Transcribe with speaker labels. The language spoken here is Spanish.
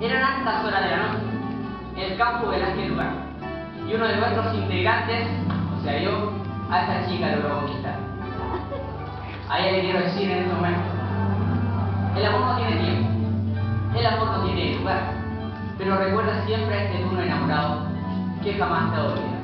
Speaker 1: Eran altas horas de la noche. El campo Velázquez lugar. Y uno de nuestros integrantes, o sea yo, a esta chica logró conquistar. A ella le quiero decir en este momento, el amor no tiene tiempo, el amor no tiene lugar, pero recuerda siempre a este turno enamorado que jamás te olvida.